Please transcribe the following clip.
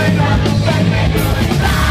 Baby, baby, goodbye